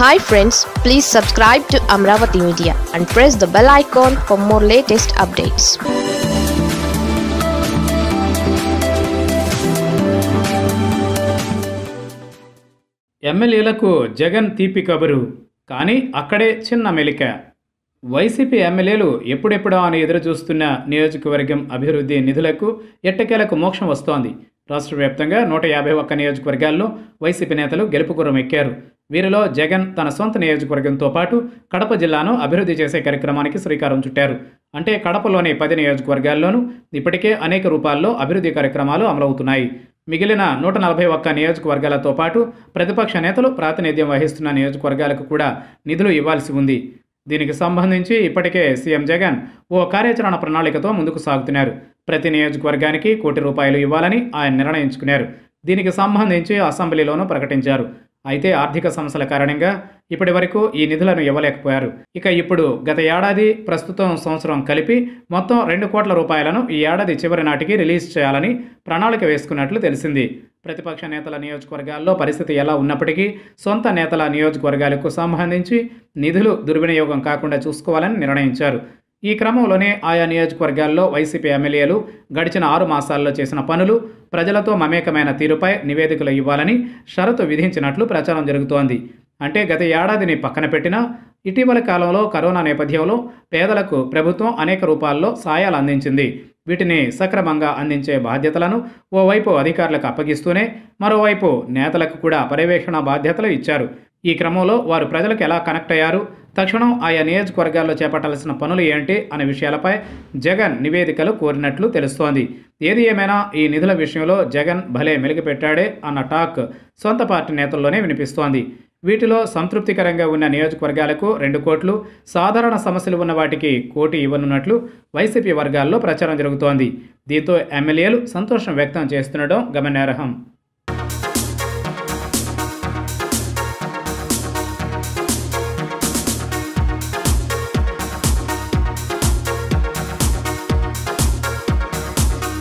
Hi friends please subscribe to Amaravati media and press the bell icon for more latest updates ఎమ్మెల్యేలకు జగన్ తీపి కబురు కానీ అక్కడే చిన్న మెలిక. వైసీపీ ఎమ్మెల్యేలు ఎప్పుడెప్పుడా అని ఎదురు చూస్తున్న నియోజకవర్గం అభివృద్ధి నిధులకు ఎట్టకేలకు మోక్షం వస్తోంది. రాష్ట్ర వ్యాప్తంగా నూట యాభై ఒక్క నియోజకవర్గాల్లో వైసీపీ నేతలు గెలుపుకురం ఎక్కారు వీరిలో జగన్ తన సొంత నియోజకవర్గంతో పాటు కడప జిల్లాను అభివృద్ధి చేసే కార్యక్రమానికి శ్రీకారం చుట్టారు. అంటే కడపలోని పది నియోజకవర్గాల్లోనూ ఇప్పటికే అనేక రూపాల్లో అభివృద్ధి కార్యక్రమాలు అమలవుతున్నాయి. మిగిలిన నూట నలభై ఒక్క నియోజకవర్గాలతో పాటు ప్రతిపక్ష నేతలు ప్రాతినిధ్యం వహిస్తున్న నియోజకవర్గాలకు కూడా నిధులు ఇవ్వాల్సి ఉంది. దీనికి సంబంధించి ఇప్పటికే సీఎం జగన్ ఓ కార్యాచరణ ప్రణాళికతో ముందుకు సాగుతున్నారు. ప్రతి నియోజకవర్గానికి కోటి రూపాయలు ఇవ్వాలని ఆయన నిర్ణయించుకున్నారు. దీనికి సంబంధించి అసెంబ్లీలోనూ ప్రకటించారు. అయితే ఆర్థిక సమస్యల కారణంగా ఇప్పటి వరకు ఈ నిధులను ఇవ్వలేకపోయారు. ఇక ఇప్పుడు గత ఏడాది ప్రస్తుతం సంవత్సరం కలిపి మొత్తం రెండు కోట్ల రూపాయలను ఈ ఏడాది చివరి నాటికి రిలీజ్ చేయాలని ప్రణాళిక వేసుకున్నట్లు తెలిసింది. ప్రతిపక్ష నేతల నియోజకవర్గాల్లో పరిస్థితి ఎలా ఉన్నప్పటికీ సొంత నేతల నియోజకవర్గాలకు సంబంధించి నిధులు దుర్వినియోగం కాకుండా చూసుకోవాలని నిర్ణయించారు. ఈ క్రమంలోనే ఆయా నియోజకవర్గాల్లో వైసీపీ ఎమ్మెల్యేలు గడిచిన ఆరు మాసాల్లో చేసిన పనులు ప్రజలతో మమేకమైన తీరుపై నివేదికలు ఇవ్వాలని షరతు విధించినట్లు ప్రచారం జరుగుతోంది. అంటే గత ఏడాదిని పక్కన పెట్టినా ఇటీవల కాలంలో కరోనా నేపథ్యంలో పేదలకు ప్రభుత్వం అనేక రూపాల్లో సాయాలు అందించింది. వీటిని సక్రమంగా అందించే బాధ్యతలను ఓవైపు అధికారులకు అప్పగిస్తూనే మరోవైపు నేతలకు కూడా పర్యవేక్షణ బాధ్యతలు ఇచ్చారు. ఈ క్రమంలో వారు ప్రజలకు ఎలా కనెక్ట్ అయ్యారు? తక్షణం ఆయా నియోజకవర్గాల్లో చేపట్టాల్సిన పనులు ఏంటి? అనే విషయాలపై జగన్ నివేదికలు కోరినట్లు తెలుస్తోంది. ఏది ఏమైనా ఈ నిధుల విషయంలో జగన్ భలే మెలిగిపెట్టాడే అన్న టాక్ సొంత పార్టీ నేతల్లోనే వినిపిస్తోంది. వీటిలో సంతృప్తికరంగా ఉన్న నియోజకవర్గాలకు రెండు కోట్లు సాధారణ సమస్యలు ఉన్న వాటికి కోటి ఇవ్వనున్నట్లు వైసీపీ వర్గాల్లో ప్రచారం జరుగుతోంది. దీంతో ఎమ్మెల్యేలు సంతోషం వ్యక్తం చేస్తుండడం గమనార్హం.